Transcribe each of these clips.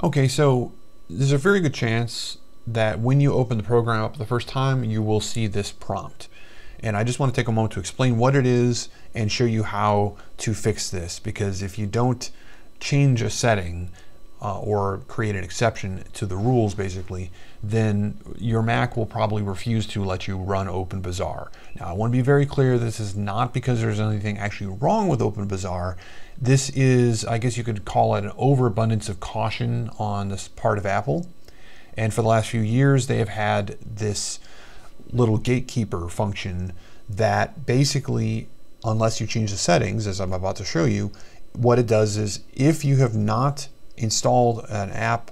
Okay, so there's a very good chance that when you open the program up the first time, you will see this prompt. And I just want to take a moment to explain what it is and show you how to fix this. Because if you don't change a setting uh, or create an exception to the rules, basically, then your Mac will probably refuse to let you run OpenBazaar. Now, I want to be very clear this is not because there's anything actually wrong with OpenBazaar. This is, I guess you could call it an overabundance of caution on this part of Apple. And for the last few years, they have had this little gatekeeper function that basically, unless you change the settings, as I'm about to show you, what it does is if you have not installed an app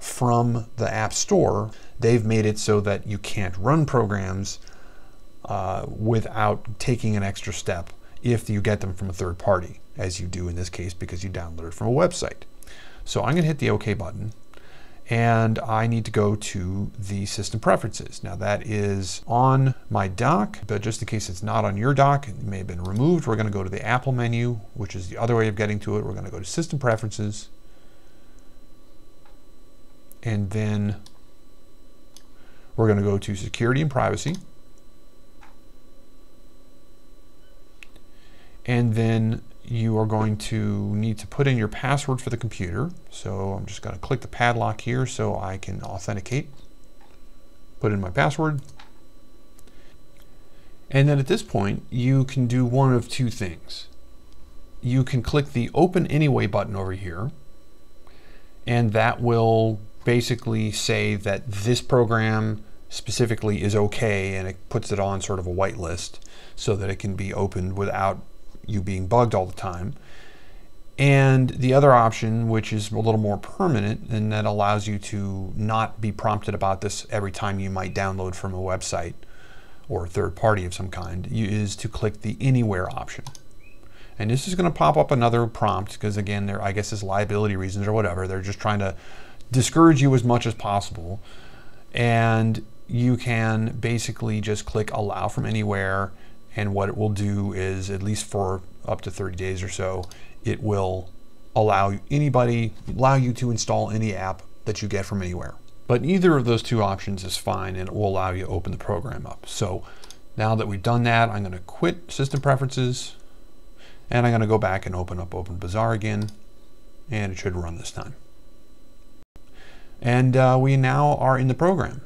from the App Store, they've made it so that you can't run programs uh, without taking an extra step if you get them from a third party, as you do in this case because you downloaded from a website. So I'm going to hit the OK button and I need to go to the system preferences. Now that is on my dock, but just in case it's not on your dock, it may have been removed, we're going to go to the Apple menu, which is the other way of getting to it. We're going to go to system preferences, and then we're going to go to security and privacy. And then you are going to need to put in your password for the computer. So I'm just going to click the padlock here so I can authenticate. Put in my password. And then at this point, you can do one of two things. You can click the Open Anyway button over here, and that will basically say that this program specifically is okay and it puts it on sort of a whitelist so that it can be opened without you being bugged all the time. And the other option, which is a little more permanent and that allows you to not be prompted about this every time you might download from a website or a third party of some kind, is to click the Anywhere option. And this is going to pop up another prompt because again, there I guess is liability reasons or whatever. They're just trying to discourage you as much as possible. And you can basically just click allow from anywhere. And what it will do is, at least for up to 30 days or so, it will allow anybody, allow you to install any app that you get from anywhere. But either of those two options is fine and it will allow you to open the program up. So now that we've done that, I'm going to quit System Preferences and I'm going to go back and open up OpenBazaar again and it should run this time. And uh, we now are in the program.